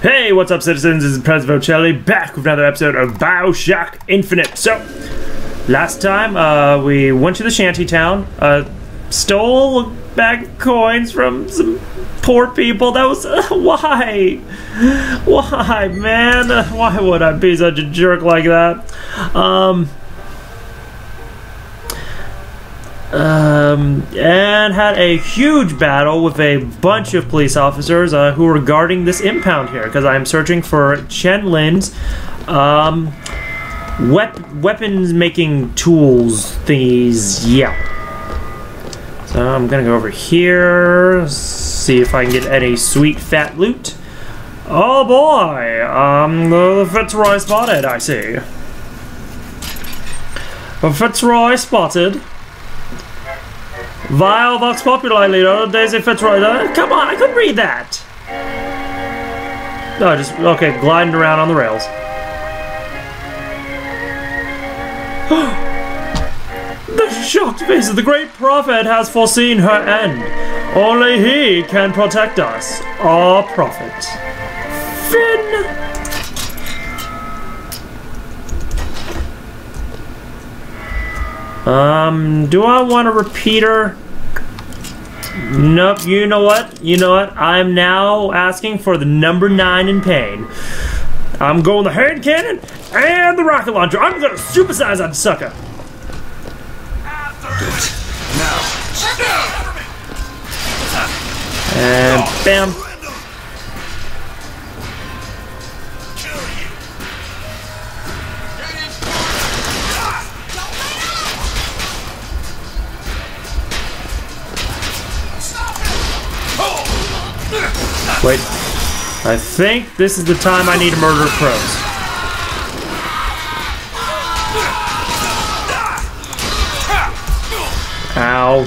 Hey, what's up, citizens? This is Prez Vochelli back with another episode of Bioshock Infinite. So, last time uh, we went to the shanty town, uh, stole a bag of coins from some poor people. That was uh, why, why, man? Why would I be such a jerk like that? Um, um, and had a huge battle with a bunch of police officers uh, who were guarding this impound here because I'm searching for Chen Lin's um, wep- weapons making tools thingies. Yeah. So I'm gonna go over here, see if I can get any sweet fat loot. Oh boy, um, the Fitzroy spotted, I see. The Fitzroy spotted. Vile Vox Populi leader, Daisy Fitzroy. Come on, I couldn't read that. No, just, okay, gliding around on the rails. the shocked face of the great prophet has foreseen her end. Only he can protect us, our prophet. Finn! Um, do I want a repeater? Nope, you know what? You know what? I'm now asking for the number nine in pain. I'm going the hand cannon and the rocket launcher. I'm gonna supersize that sucker. And bam. I think this is the time I need to murder crows. Ow.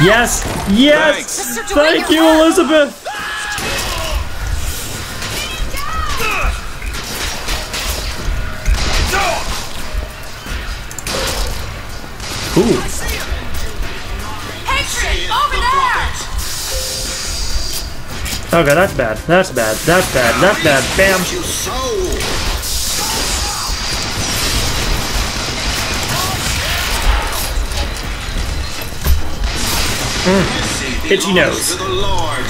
Yes! Yes! Thank you, Elizabeth! Okay, that's bad. That's bad. That's bad. That's bad. Bam. So. Itchy nose. To the Lord.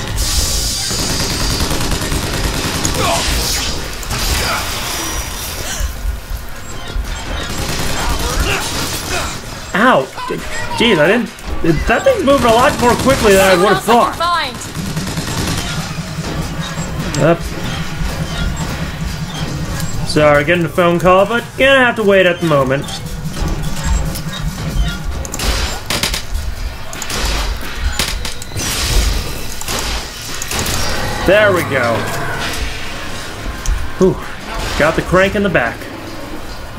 Ow! Jeez, I didn't. That thing's moving a lot more quickly than I would have thought. Up. Sorry, getting a phone call, but gonna have to wait at the moment. There we go. Whew. Got the crank in the back.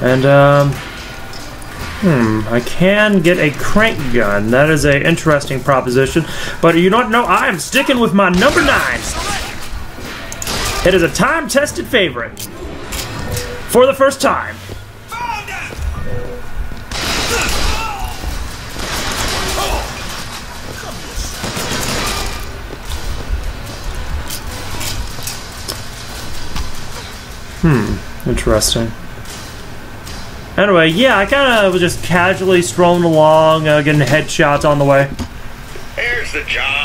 And, um... Hmm, I can get a crank gun. That is a interesting proposition. But you don't know, I am sticking with my number nines. It is a time-tested favorite. For the first time. Hmm, interesting. Anyway, yeah, I kind of was just casually strolling along, uh, getting headshots on the way. There's the job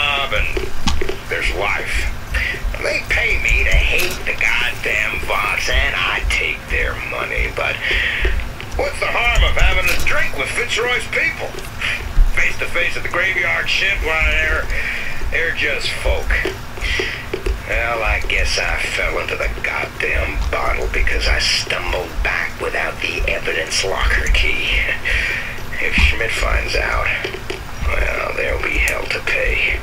but what's the harm of having a drink with Fitzroy's people? Face to face at the graveyard ship why, they're, they're just folk. Well, I guess I fell into the goddamn bottle because I stumbled back without the evidence locker key. If Schmidt finds out, well, there'll be hell to pay.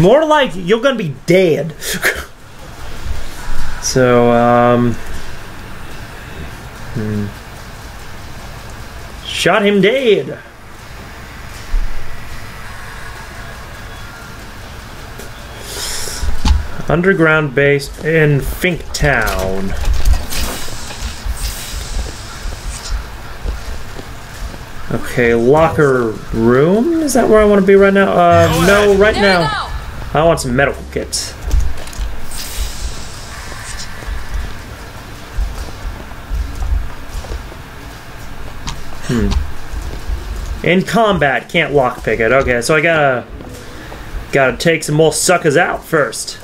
More like you're gonna be dead. so, um. Hmm. Shot him dead. Underground base in Finkton. Okay, locker room? Is that where I want to be right now? Uh, no, right now. I want some medical kits. Hmm. In combat, can't lockpick it. Okay, so I gotta gotta take some more suckers out first.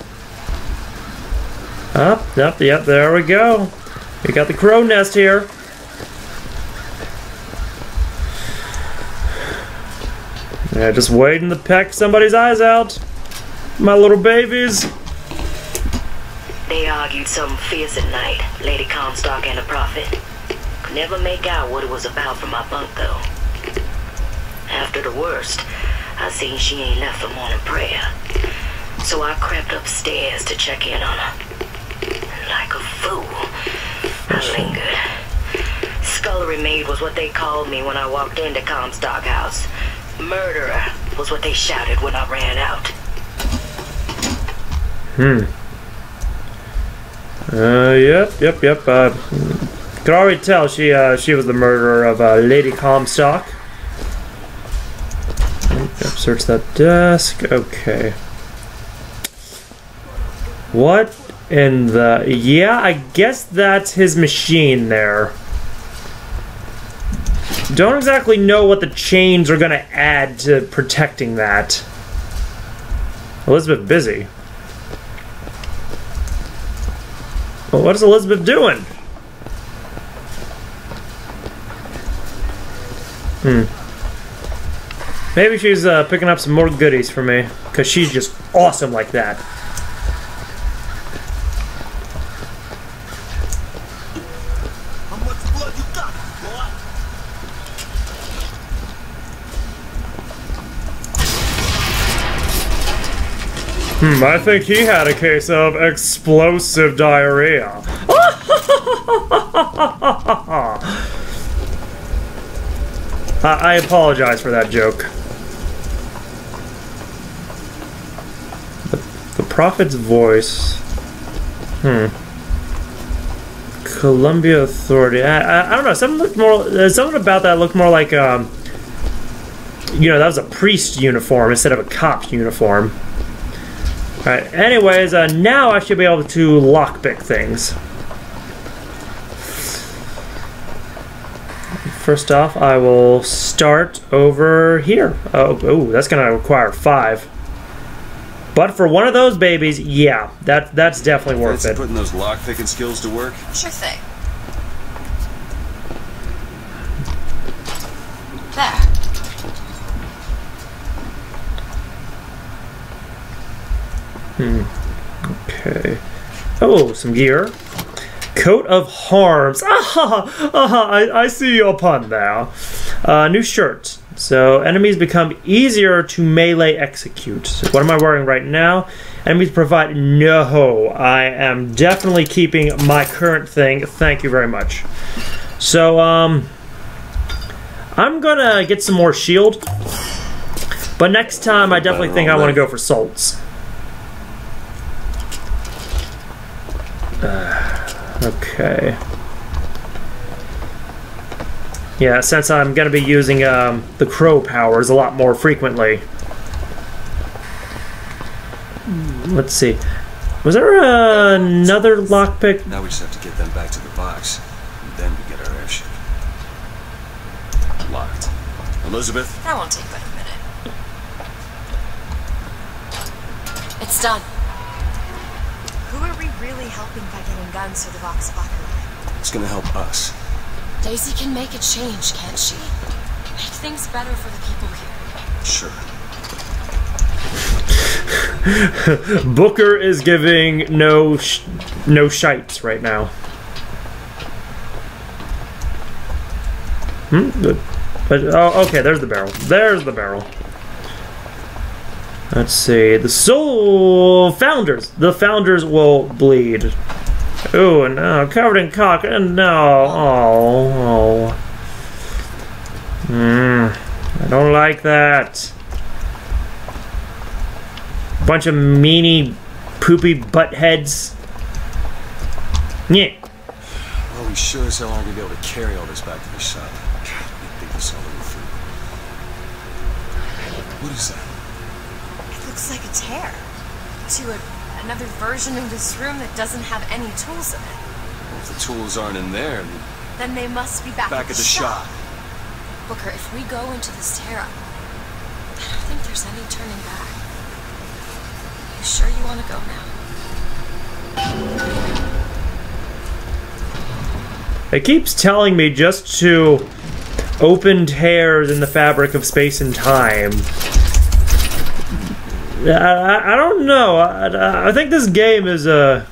Up, up, yep, there we go. We got the crow nest here. Yeah, just waiting to peck somebody's eyes out. My little babies. They argued some fierce at night, Lady Comstock and the Prophet. Never make out what it was about from my bunk, though. After the worst, I seen she ain't left for morning prayer. So I crept upstairs to check in on her. Like a fool, I lingered. Scullery maid was what they called me when I walked into Comstock House. Murderer was what they shouted when I ran out. Hmm. Uh, yep, yep, yep. Uh, could already tell she uh, she was the murderer of uh, Lady Comstock. Search that desk. Okay. What in the? Yeah, I guess that's his machine there. Don't exactly know what the chains are gonna add to protecting that. Elizabeth busy. Well, what is Elizabeth doing? Hmm. Maybe she's uh, picking up some more goodies for me, because she's just awesome like that. How much blood you got, boy? Hmm, I think he had a case of explosive diarrhea. I, I apologize for that joke. The, the prophet's voice. Hmm. Columbia Authority. I, I, I don't know. Something looked more. Uh, something about that looked more like um. You know, that was a priest uniform instead of a cop uniform. Alright, anyways, uh, now I should be able to lockpick things. First off, I will start over here. Oh, oh, that's gonna require five. But for one of those babies, yeah, that that's definitely worth Fancy it. putting those lock picking skills to work? Sure thing. There. Hmm. Okay. Oh, some gear. Coat of Harms. Ah, ah, I, I see your pun there. Uh, new shirt. So enemies become easier to melee execute. So what am I wearing right now? Enemies provide. No, I am definitely keeping my current thing. Thank you very much. So um, I'm gonna get some more shield. But next time, I definitely think I want to go for salts. Okay. Yeah, since I'm going to be using um, the crow powers a lot more frequently. Let's see. Was there another lockpick? Now we just have to get them back to the box. And then we get our airship. Locked. Elizabeth? That won't take but a minute. It's done. Who are we really helping by getting guns for the Vox Apocalypse? It's gonna help us. Daisy can make a change, can't she? Make things better for the people here. Sure. Booker is giving no sh- no shites right now. Hmm. But, but oh, okay. There's the barrel. There's the barrel. Let's see. The soul founders. The founders will bleed. Oh no! Covered in cock. And no. Oh. Oh. Hmm. I don't like that. Bunch of meanie, poopy butt heads. Yeah. Well, we sure as hell aren't gonna be able to carry all this back to the shop. God, we think this all way through. What is that? It looks like a tear. To a, another version of this room that doesn't have any tools in it. Well, if the tools aren't in there, then Then they must be back, back at the shop. Booker, if we go into this tear up, I don't think there's any turning back. You sure you want to go now? It keeps telling me just to open tears in the fabric of space and time. I, I, I don't know. I, I think this game is uh,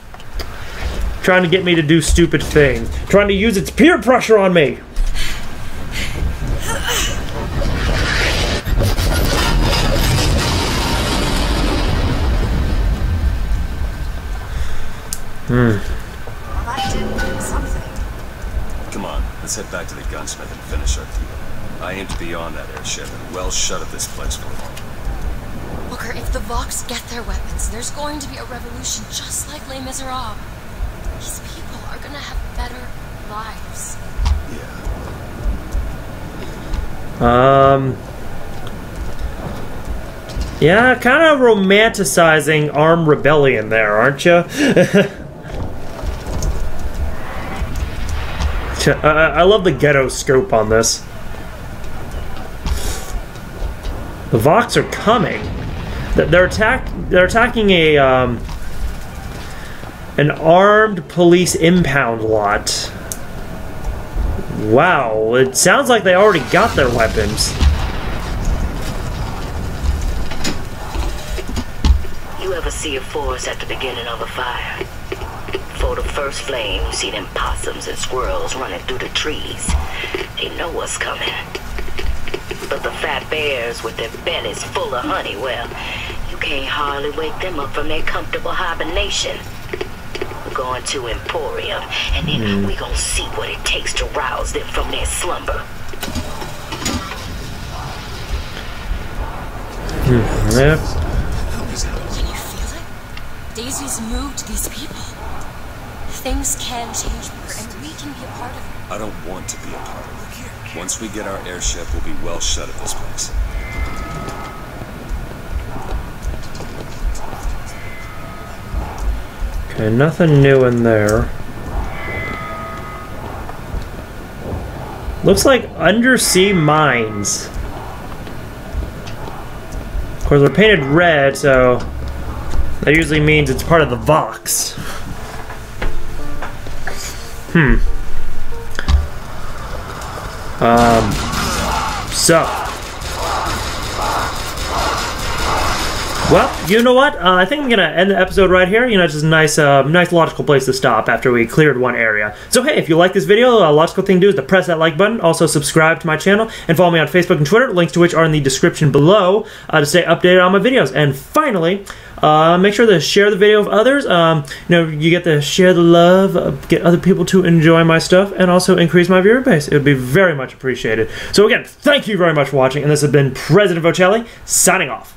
trying to get me to do stupid things. Trying to use its peer pressure on me. Well, that did something. Come on, let's head back to the gunsmith and finish our deal. I aim to be on that airship and well shut of this place for long. Booker, if the Vox get their weapons, there's going to be a revolution just like Les Miserables. These people are gonna have better lives. Yeah. Um. Yeah, kind of romanticizing armed rebellion there, aren't you? I love the ghetto scope on this. The Vox are coming. Th- They're attack. They're attacking a um, an armed police impound lot. Wow, it sounds like they already got their weapons. You ever see a forest at the beginning of a fire? For the first flame, you see them possums and squirrels running through the trees. They know what's coming. But the fat bears with their bellies full of honey, well, can't hardly wake them up from their comfortable hibernation. We're going to Emporia, and then hmm. we gonna see what it takes to rouse them from their slumber. Hmm, yep. Can you feel it? Daisy's moved these people. Things can change, Booker, and we can be a part of it. I don't want to be a part of it. Once we get our airship, we'll be well shut of this place. Okay, nothing new in there. Looks like undersea mines. Of course, they're painted red, so that usually means it's part of the Vox. Hmm. Um. So. Well, you know what? Uh, I think I'm gonna end the episode right here. You know, just a nice, uh, nice logical place to stop after we cleared one area. So hey, if you like this video, a logical thing to do is to press that like button. Also, subscribe to my channel and follow me on Facebook and Twitter. Links to which are in the description below uh, to stay updated on my videos. And finally, uh, make sure to share the video with others. Um, you know, you get to share the love, uh, get other people to enjoy my stuff, and also increase my viewer base. It would be very much appreciated. So again, thank you very much for watching, and this has been President Vochelli signing off.